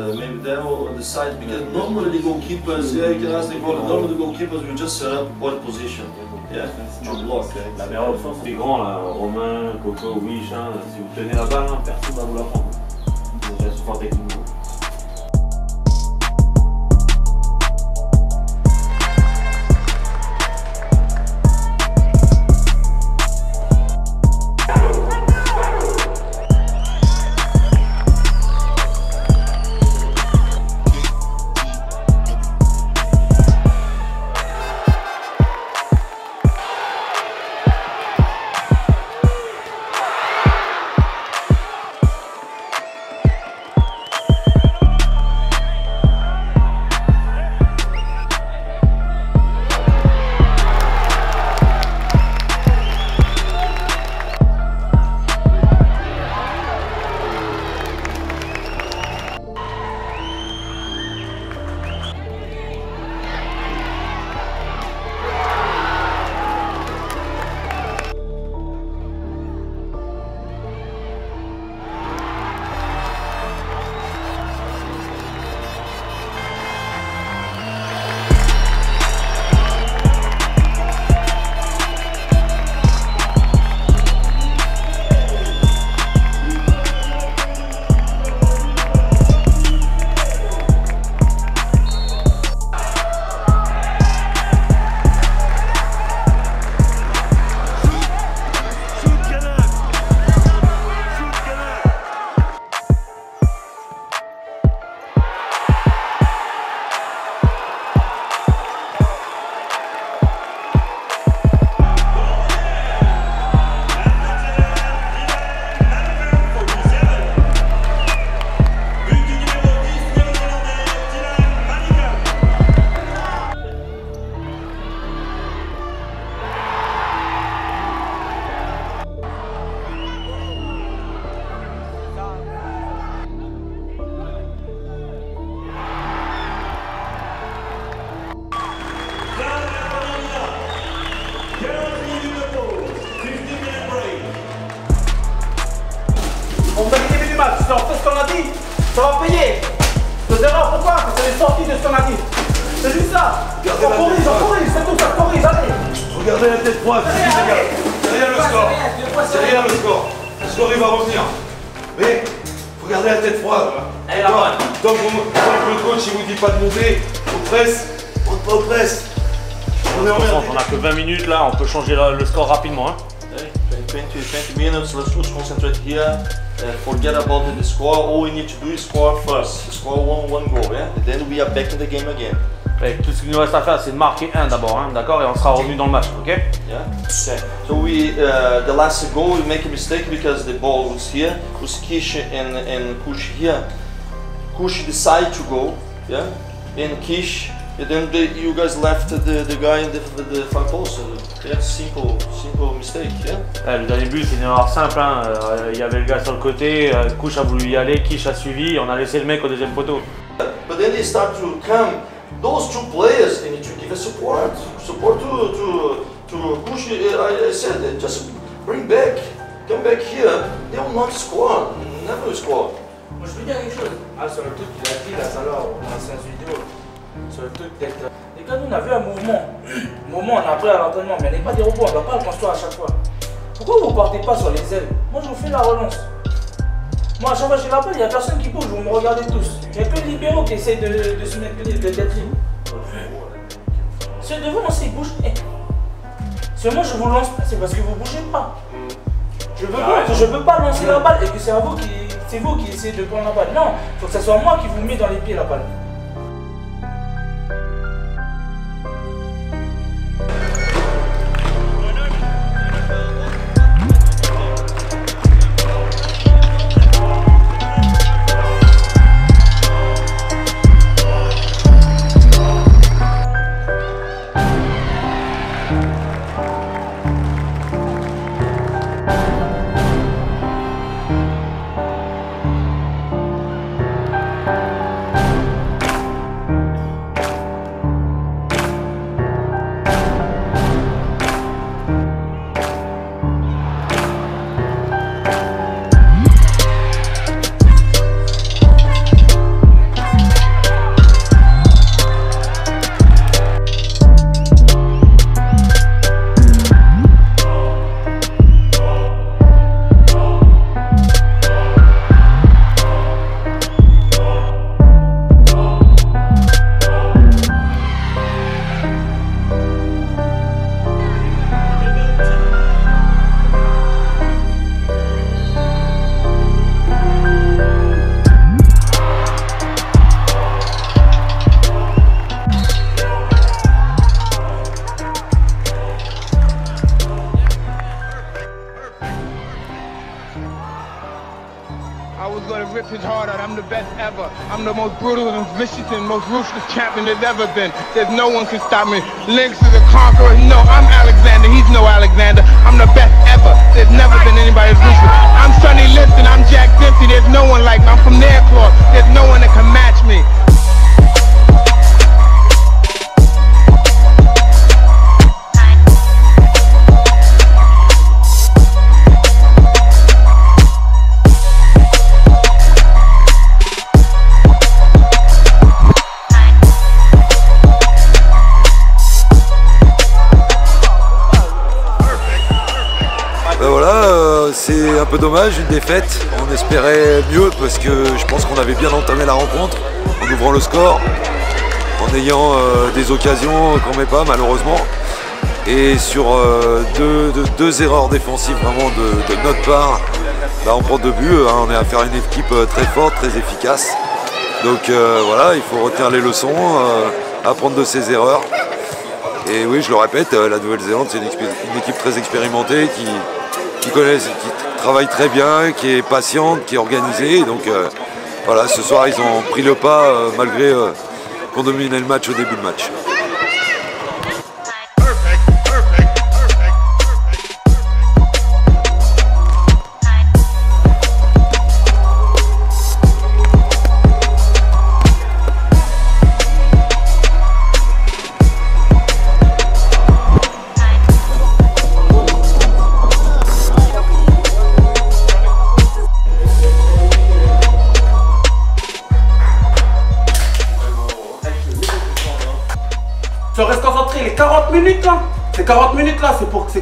Uh, maybe there on the side because normally the goalkeepers, yeah, you can ask the goal. Normally the goalkeepers will just set up one position, yeah, to block. La meilleure option, c'est grand là. Romain, Coco, Wish. Hein. Si vous tenez la balle, hein, personne va vous la prendre. Déjà, c'est fort techniquement. Ça va payer. Les erreurs, pourquoi Parce que c'est sorti de ce qu'on a dit. C'est juste ça. On la corrige, tête on froide. corrige, c'est tout, ça corrige, allez. Regardez la tête froide, c'est. Derrière le score. Derrière le score. Le score, il va revenir. Mais, regardez la tête froide. Allez, la bonne. Tant que, vous- tant que le coach il vous dit pas de monter, on presse, on pas au presse. On est en on a que 20 minutes là, on peut changer le, score rapidement. Hein. Hey, 20, 20 minutes, let's just concentrate here. Uh, forget about the score. All we need to do is score first. Score one, one goal, yeah? And then we are back in the game again. Et tout ce qu'il nous reste à faire, c'est de marquer un d'abord, hein, d'accord Et on sera revenu dans le match, ok Yeah. Okay. So we, uh, the last goal, we make a mistake because the ball was here, was Kish and and Kush here. Kush decide to go, yeah, and Kish, and then the, you guys left the, the guy in the, the, the far post. Yeah, simple, simple mistake, yeah. Ouais, Le dernier but, c'est une erreur simple. hein. Euh, Il y avait le gars sur le côté, euh, Kouch a voulu y aller, Kish a suivi, on a laissé le mec au deuxième poteau. But then they start to come. Those two players, they need to give a support, support to to to Kush. I, I said, uh, just bring back, come back here. They will not score, never score. Moi, je peux dire quelque chose. Ah, sur le truc qu'il a dit là, tout à l'heure, dans la séance vidéo, sur le truc d'être. Les gars, nous, on a vu un mouvement. mouvement, on a appris à l'entraînement, mais il a pas des robots, on ne va pas le construire à chaque fois. Pourquoi vous ne partez pas sur les ailes? Moi, je vous fais la relance. Moi, à chaque fois que la balle, il n'y a personne qui bouge, vous me regardez tous. Il n'y a que les libéraux qui essayent de, se mettre de d'être libres. Ceux devant aussi, ils bougent. Eh. Si moi je vous lance pas, c'est parce que vous bougez pas. Je veux pas, je veux pas lancer la balle et que c'est vous qui, c'est vous qui essayez de prendre la balle. Non, faut que ce soit moi qui vous mets dans les pieds la balle. Most ruthless champion there's ever been. There's no one can stop me. Lynx is a conqueror. No, I'm Alexander. He's no Alexander. I'm the best ever. There's never been anybody as ruthless. I'm Sonny Liston. I'm Jack Dempsey. There's no one like me. I'm from their claw. There's no one that can match me. Peu dommage, une défaite. On espérait mieux parce que je pense qu'on avait bien entamé la rencontre en ouvrant le score, en ayant euh, des occasions qu'on met pas malheureusement. Et sur euh, deux, deux- deux erreurs défensives vraiment de, notre part, ben, on prend deux buts. hein. on est à faire une équipe euh, très forte, très efficace. Donc voilà, il faut retenir les leçons, apprendre de ses erreurs. Et oui, je le répète, la Nouvelle-Zélande, c'est une équipe très expérimentée qui, qui connaît, qui travaille très bien, qui est patiente, qui est organisée. Donc euh, voilà, ce soir, ils ont pris le pas euh, malgré euh, qu'on dominait le match au début de match.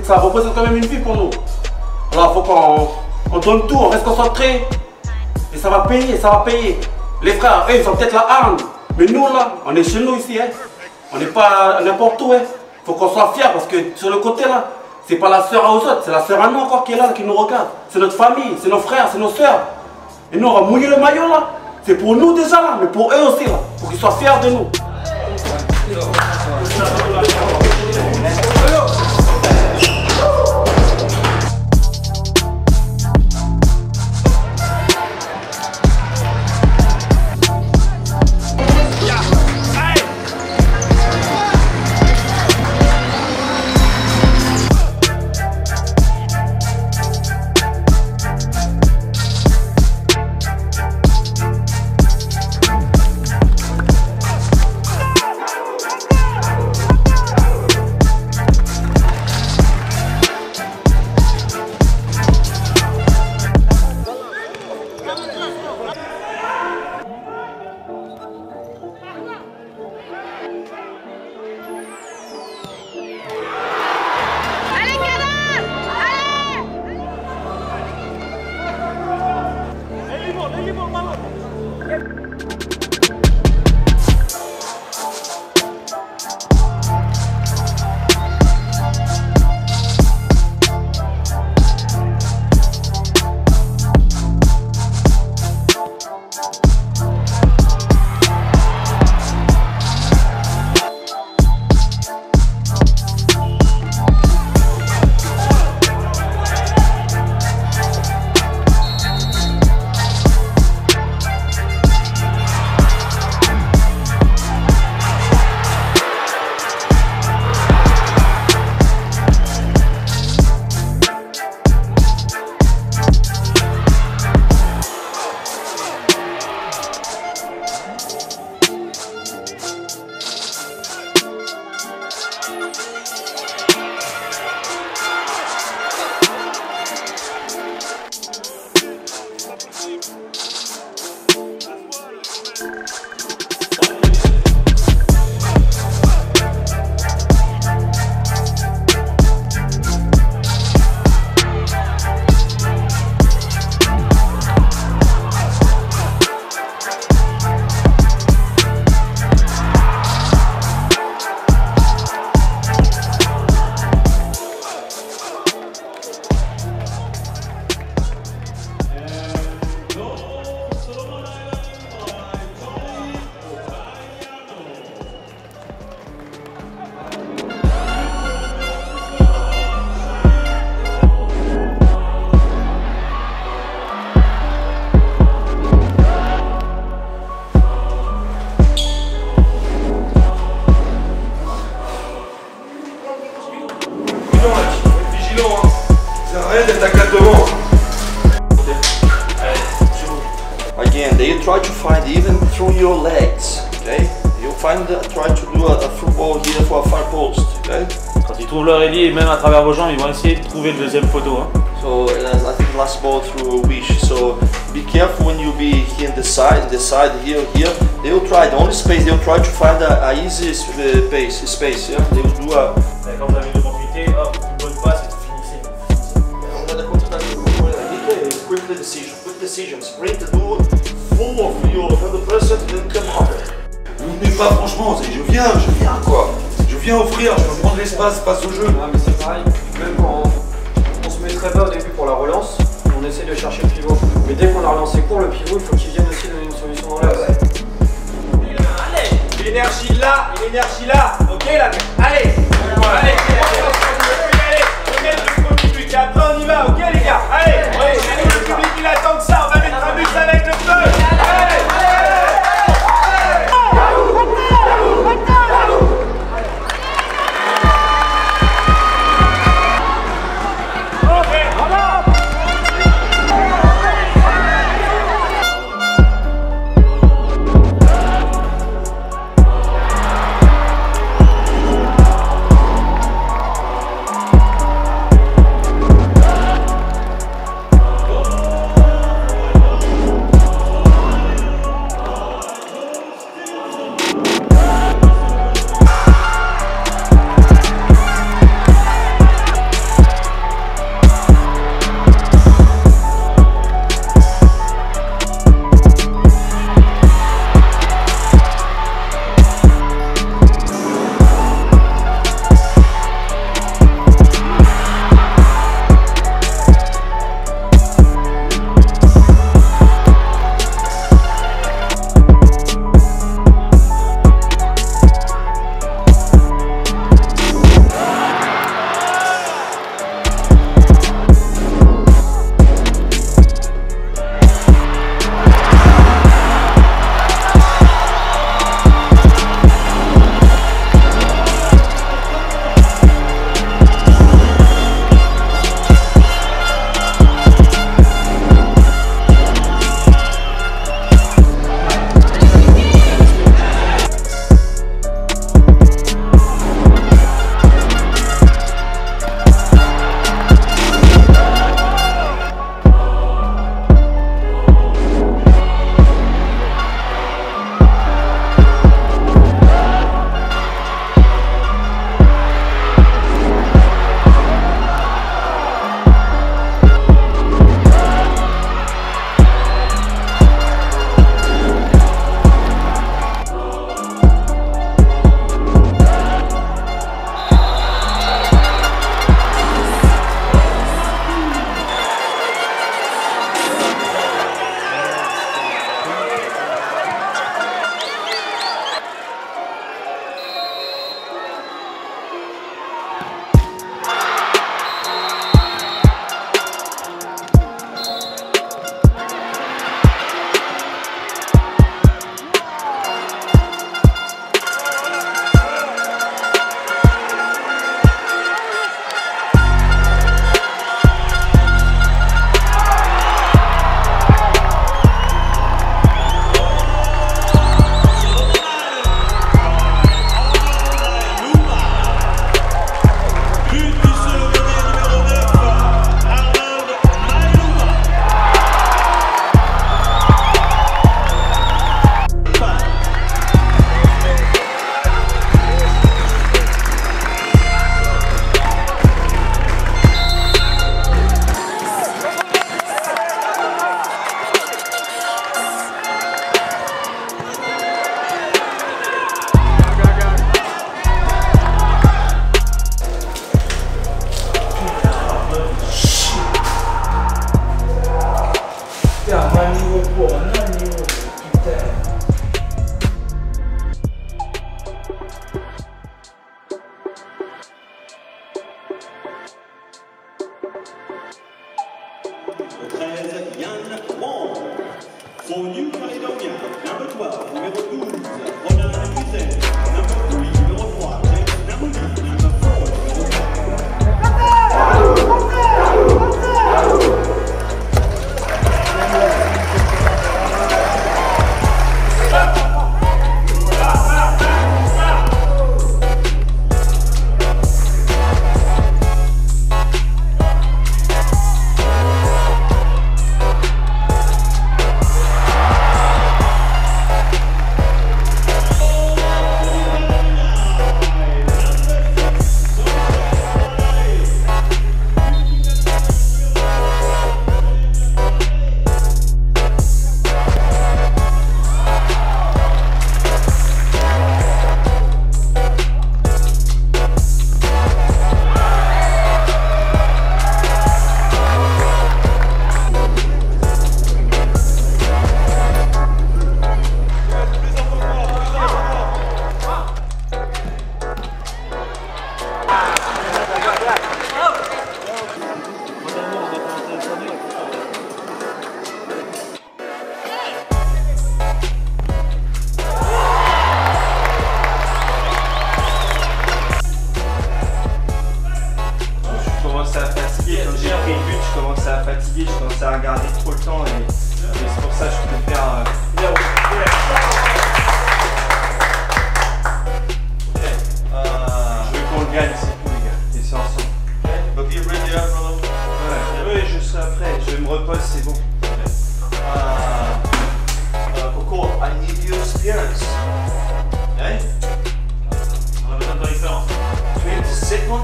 Ça représente quand même une vie pour nous. Alors faut qu'on on donne tout, on reste concentré. Et ça va payer, ça va payer. Les frères, eux, ils ont peut-être la arme. Mais nous là, on est chez nous ici, hein. On n'est pas n'importe où, hein. Faut qu'on soit fiers parce que sur le côté là, c'est pas la sœur aux autres, c'est la sœur à nous encore qui est là, qui nous regarde. C'est notre famille, c'est nos frères, c'est nos sœurs. Et nous, on va mouiller le maillot là. C'est pour nous déjà là, mais pour eux aussi là. Pour qu'ils soient fiers de nous. Again, they try to find even through your legs. Okay, you find try to do a, a football here for a far post. Okay, Quand ils trouvent leur ailier, même à travers vos jambes, ils vont essayer de trouver le deuxième poteau. Hein. so uh, I think last ball through a wish. So be careful when you be here in the side, the side here, here. They will try the only space. They will try to find a, a easy uh, pace, space. Yeah, they will do a. Quand vous avez une opportunité, hop, une bonne passe et finissez. Quickly decision, quick decisions. Sprint, do full of your 100%, then come on. Vous venez pas franchement, c'est je viens, je viens quoi. Je viens offrir, je veux prendre l'espace face au jeu. Ah, mais c'est pareil, même quand on se met très bas au début pour la relance, on essaie de chercher le pivot. Mais dès qu'on a relancé court, le pivot, il faut qu'il vienne aussi donner une solution dans l'axe. Allez L'énergie là, l'énergie là, ok là Allez Allez Allez Allez le public, et après on y va, ok les gars Allez Allez, chez For New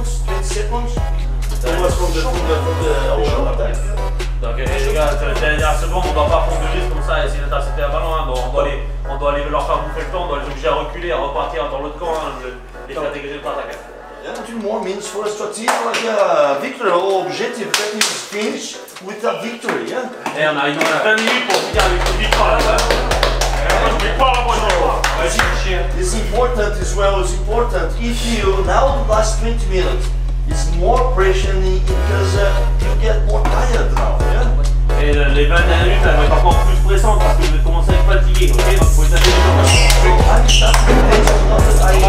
seconds, 20 seconds. Donc eh, les gars, c'est la dernière seconde, on doit pas prendre de risque comme ça et essayer d'intercepter un ballon. hein. On, doit les, on doit aller leur faire bouffer le temps, on doit les obliger à reculer, à repartir dans l'autre camp, hein, de- les faire dégréger par attaque. Yeah, two more means for a strategy like a victory or objective that is finish with a victory, yeah? Et on a une 20 minutes pour finir avec une victoire là. Moi je vais pas la prochaine fois. It's important as well as important if you now the last 20 minutes is more pressure because uh, you get more tired now, yeah? Et euh, les 20 dernières minutes, elles vont être encore plus pressantes parce que je vais commencer à être fatigué, ok Donc faut établir les gens. I'm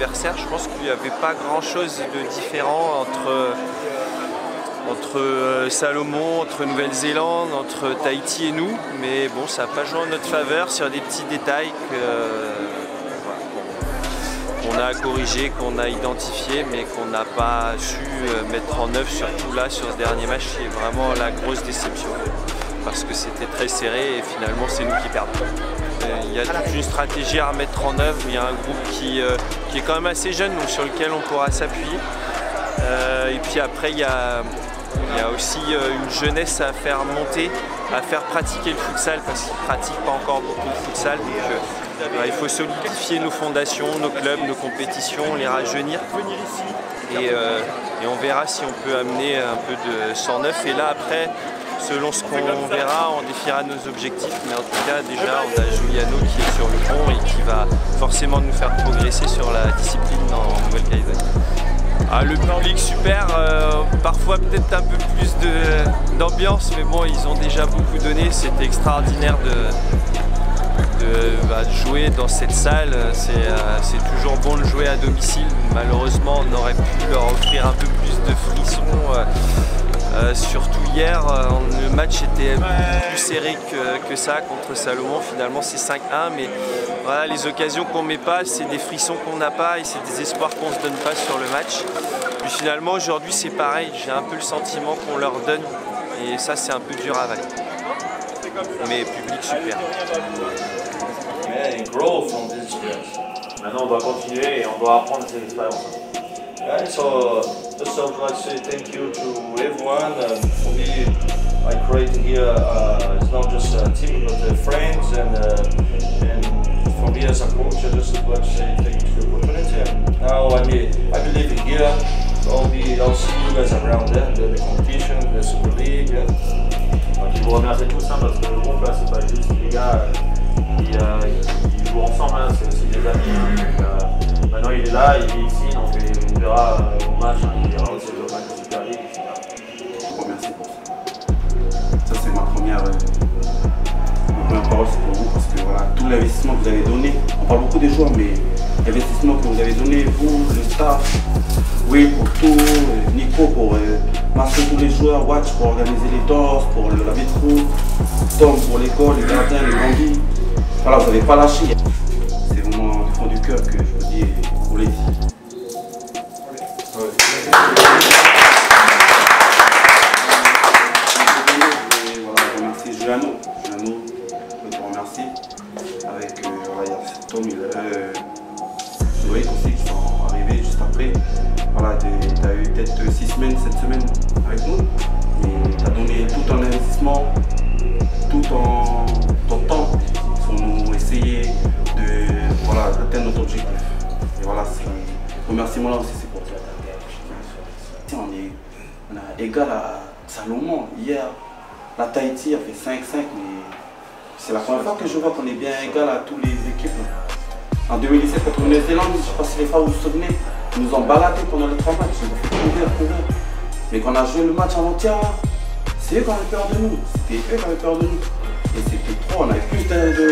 Je pense qu'il n'y avait pas grand-chose de différent entre, entre euh, Salomon, entre Nouvelle-Zélande, entre Tahiti et nous. Mais bon, ça n'a pas joué en notre faveur sur des petits détails euh, qu'on a corrigé, qu'on a identifié, mais qu'on n'a pas su euh, mettre en œuvre, surtout là sur ce dernier match, qui est vraiment la grosse déception. Parce que c'était très serré et finalement c'est nous qui perdons. Il y a toute une stratégie à remettre en œuvre, il y a un groupe qui, qui est quand même assez jeune, donc sur lequel on pourra s'appuyer. Euh, et puis après, il y a, y a aussi euh, une jeunesse à faire monter, à faire pratiquer le futsal parce qu'ils ne pratiquent pas encore beaucoup de futsal. Donc, euh, il faut solidifier nos fondations, nos clubs, nos compétitions, les rajeunir. Et, on verra si on peut amener un peu de 109. Et là, après, selon ce qu'on verra, on défiera nos objectifs. Mais en tout cas, déjà, on a Giuliano qui est sur le pont et qui va forcément nous faire progresser sur la discipline en Nouvelle-Calédonie. Ah, le public super, euh, parfois peut-être un peu plus d'ambiance, mais bon, ils ont déjà beaucoup donné. C'était extraordinaire de, bah, de jouer dans cette salle. C'est euh, c'est toujours bon de jouer à domicile. Malheureusement, on aurait pu leur offrir un peu plus de frissons. euh, euh, surtout hier, euh, le match était plus serré que, ça contre Salomon. Finalement, c'est 5-1, mais voilà, les occasions qu'on met pas, c'est des frissons qu'on n'a pas et c'est des espoirs qu'on se donne pas sur le match. Puis finalement, aujourd'hui, c'est pareil. J'ai un peu le sentiment qu'on leur donne et ça, c'est un peu dur à avaler. Mais public super. Maintenant, on doit continuer et on doit apprendre ces expériences. Yeah, so just I would like to say thank you to everyone. Um, for me, I create here uh, it's not just a team but uh, friends and uh, and for me as a coach, I just like to say thank you for the opportunity. And now I be I believe in here. I'll be I'll see you guys around there, the, the competition, the Super League. Yeah. Donc, je vous remercie tous hein, parce que le groupe là, c'est pas juste les gars euh, qui, euh, jouent ensemble, hein, c'est aussi des amis. hein. Donc, euh, maintenant il est là, il est ici, donc verra euh, au match, hein, verra aussi au match. Je vous remercie pour ça. Ça, c'est ma première, euh, ma première parole, c'est pour vous, parce que voilà, tout l'investissement que vous avez donné, on parle beaucoup des joueurs, mais l'investissement que vous avez donné, vous, le staff, oui, pour tout, Nico pour euh, masquer tous les joueurs, Watch pour organiser les danses, pour le, la vitrine, Tom pour l'école, les gardiens, les bandits. Voilà, vous n'avez pas lâché. C'est vraiment du fond du cœur que Hier, la Tahiti a fait 5-5, mais c'est la première fois que je vois qu'on est bien égal à toutes les équipes. En 2017, contre la Nouvelle-Zélande, je ne sais pas si les femmes vous vous souvenez, ils nous ont baladé pendant les trois matchs, ils nous ont fait courir, courir. Mais quand on a joué le match avant-hier, c'est eux qui avaient peur de nous. C'était eux qui avaient peur de nous. Et c'était trop, on avait plus de, de,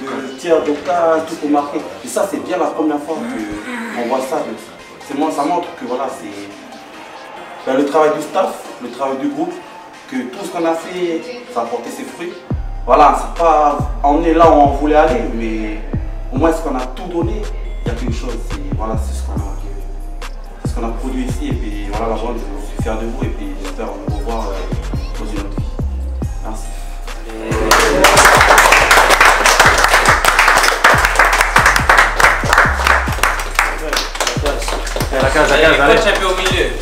de, de tirs d'Oka, tout pour marquer. Et ça, c'est bien la première fois qu'on voit ça. C'est moi, ça montre que voilà, c'est ben, le travail du staff, le travail du groupe, que tout ce qu'on a fait, ça a porté ses fruits. Voilà, c'est pas on est là où on voulait aller, mais au moins, est-ce qu'on a tout donné Il y a quelque chose. Et voilà, c'est ce qu'on a, c'est ce qu'on a produit ici. Et puis voilà, la bande, je suis fier de vous. Et puis j'espère vous revoir euh, dans une autre vie. Merci. La case, la case, Les allez. coachs un peu au milieu.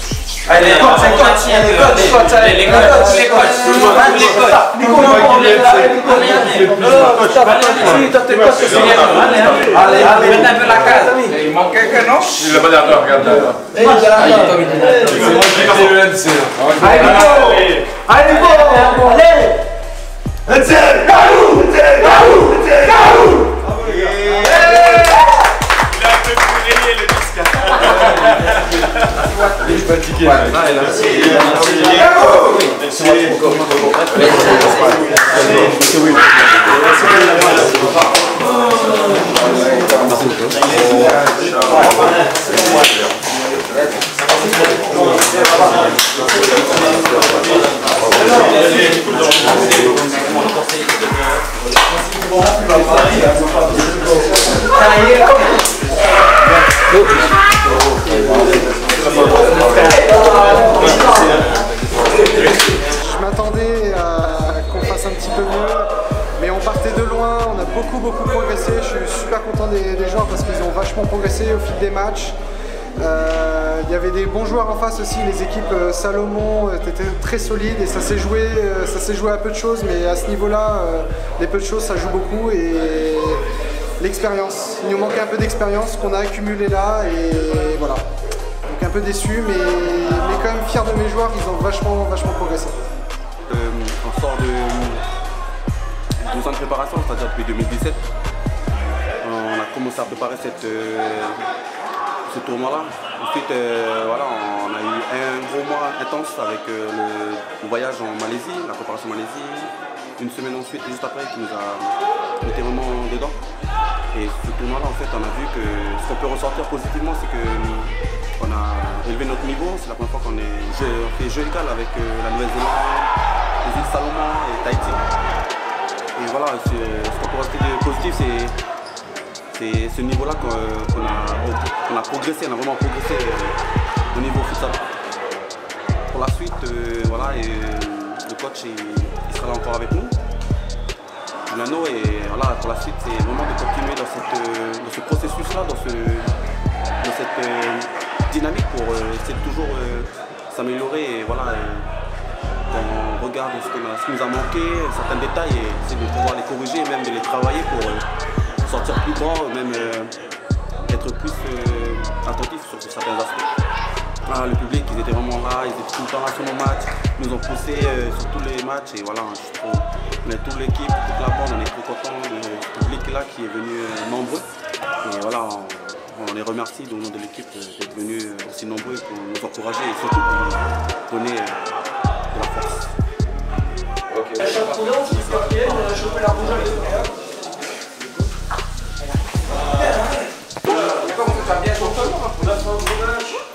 Allez, les coachs, les coachs, les coachs, les coachs, allez, Les les coachs, coachs, tous les coachs. les Tous coachs. les coachs. Nico, Nico, viens là, Nico, viens, viens. Non, non, stop, si, toi, t'es coach, c'est bien. Allez, allez, allez. Faites un peu la case. Il manque quelqu'un, non Il a pas d'air regarde là. Eh, il est là, là. C'est moi qui ai fait le LC. Allez, Nico Je suis fatigué. Allez, Salomon euh, étaient très solides et ça s'est joué, euh, ça s'est joué à peu de choses, mais à ce niveau-là, euh, les peu de choses ça joue beaucoup et l'expérience. Il nous manquait un peu d'expérience qu'on a accumulé là et voilà. Donc un peu déçu, mais, mais quand même fier de mes joueurs, ils ont vachement, vachement progressé. Euh, on sort de 12 ans de préparation, c'est-à-dire depuis 2017. On a commencé à préparer cette, ce tournoi-là. Ensuite, euh, voilà, on a eu un gros mois intense avec euh, le, voyage en Malaisie, la préparation Malaisie. Une semaine ensuite, juste après, qui nous a mis vraiment dedans. Et ce tournoi-là, en fait, on a vu que ce qu'on peut ressortir positivement, c'est que euh, on a élevé notre niveau. C'est la première fois qu'on est fait jeu égal avec la Nouvelle-Zélande, les îles Salomon et Tahiti. Et voilà, ce qu'on peut rester positif, c'est c'est ce niveau-là qu'on a, progressé, on a vraiment progressé euh, au niveau futsal. Pour la suite, euh, voilà, et, euh, le coach il, sera là encore avec nous. Et voilà, pour la suite, c'est vraiment de continuer dans, cette, dans ce processus-là, dans, ce, dans cette dynamique pour essayer de toujours s'améliorer. Et voilà, on regarde ce, qui nous a manqué, certains détails, et essayer de pouvoir les corriger, et même de les travailler pour sortir plus grand, même euh, être plus euh, attentif sur certains aspects. Ah, le public, ils étaient vraiment là, ils étaient tout le temps là sur nos matchs, ils nous ont poussé euh, sur tous les matchs et voilà, je trouve, on est toute l'équipe, toute la bande, on est trop content du public là qui est venu nombreux. Et voilà, on, les remercie au nom de l'équipe d'être venus aussi nombreux pour nous encourager et surtout pour nous donner de la force. Biraz fazla ver.